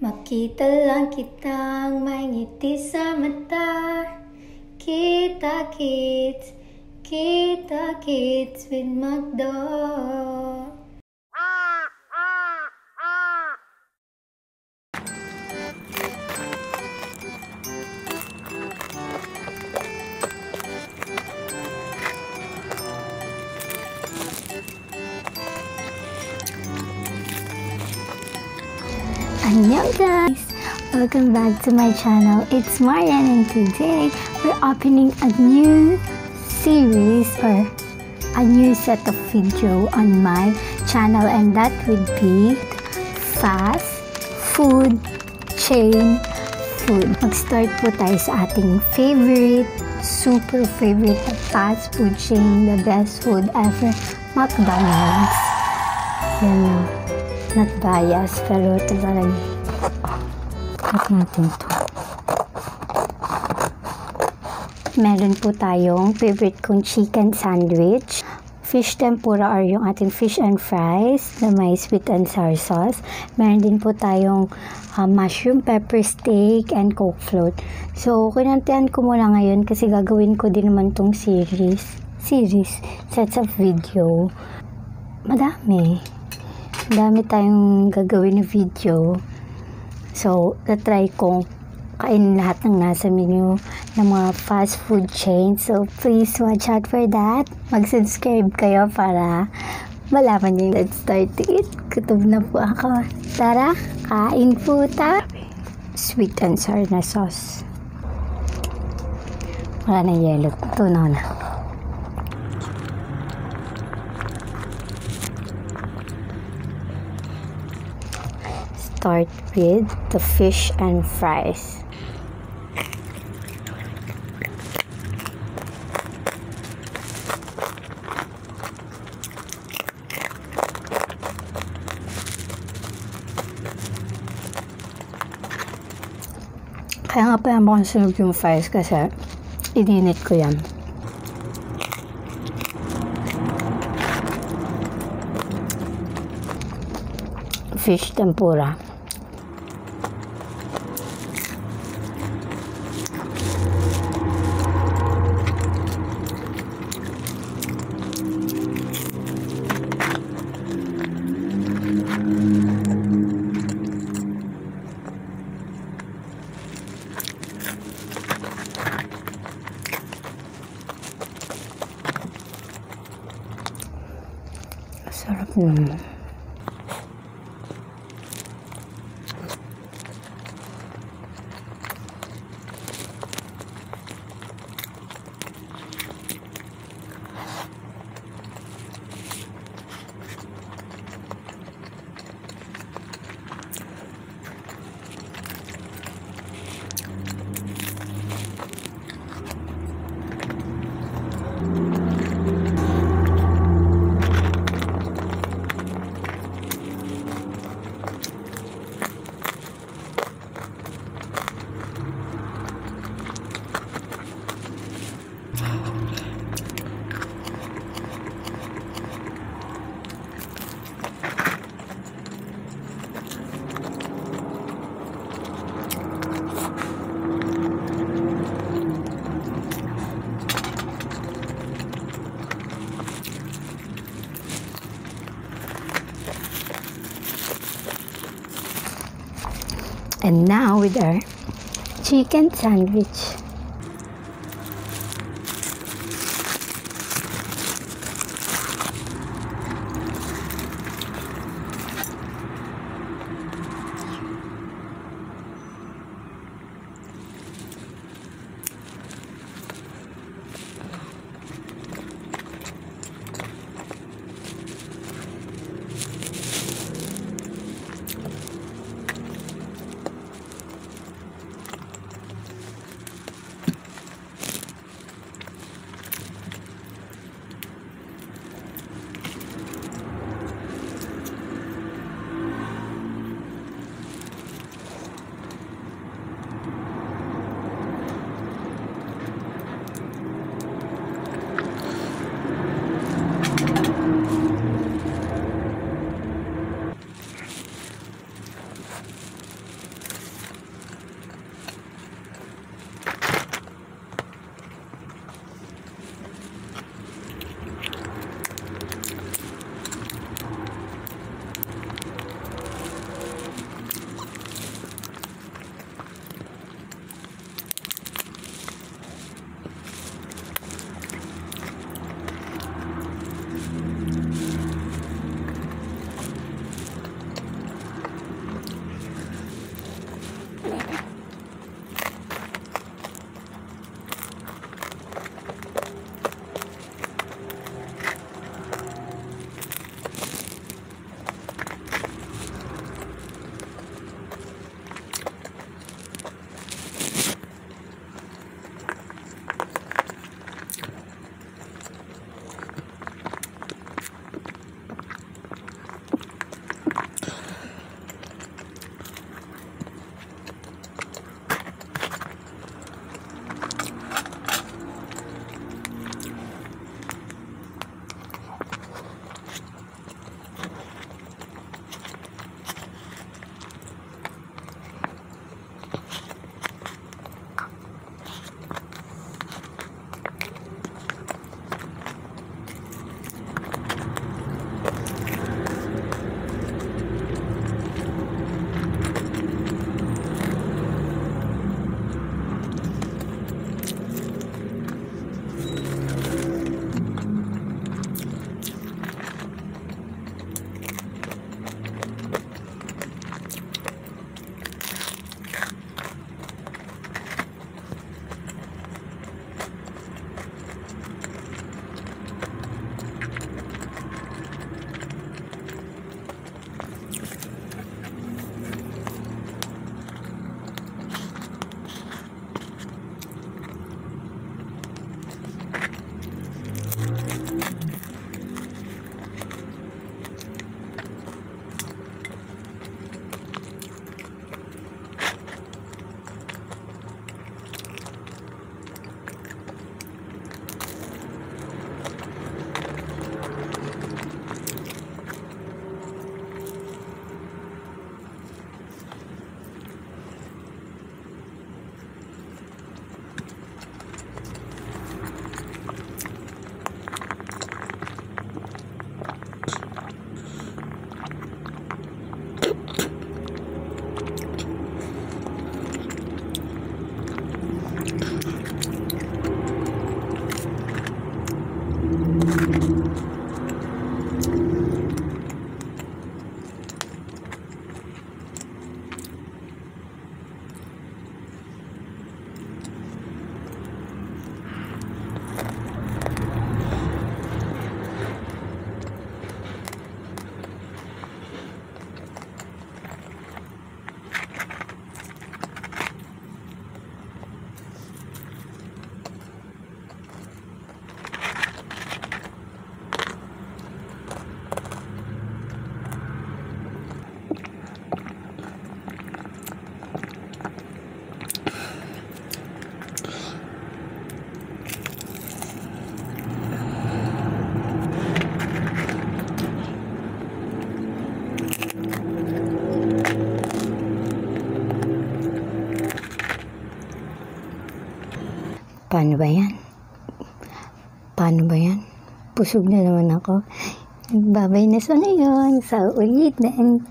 Makita lang kitang may ngiti sa mata. Kita kits, kita kits with Magdo Annyeong guys! Welcome back to my channel. It's Marian and today we're opening a new series or a new set of video on my channel and that would be fast food chain food. Mag-start po tayo sa ating favorite, super favorite fast food chain, the best food ever, McDonald's. Yan not bias, pero ito talaga. Cut natin to. Meron po tayong favorite kong chicken sandwich. Fish tempura or yung ating fish and fries na may sweet and sour sauce. Meron din po tayong uh, mushroom pepper steak and coke float. So, kinantian ko muna ngayon kasi gagawin ko din naman tong series. Series. Sets of video. Madami dami tayong gagawin na video. So, na-try kong kainin lahat ng nasa menu ng mga fast food chain. So, please watch out for that. Mag-subscribe kayo para malaman nyo. Let's start to eat. Kutub na po ako. Tara, kain po ta. Sweet and sour na sauce. Wala na yellow. Tunaw na. Start with the fish and fries. Kaya nga pa mo sunog yung fries kasi ininit ko yan. Fish tempura. Sarap naman. And now with our chicken sandwich. Paano ba yan? Paano ba yan? Pusog na naman ako. Babay na sa ngayon. Sa ulitin.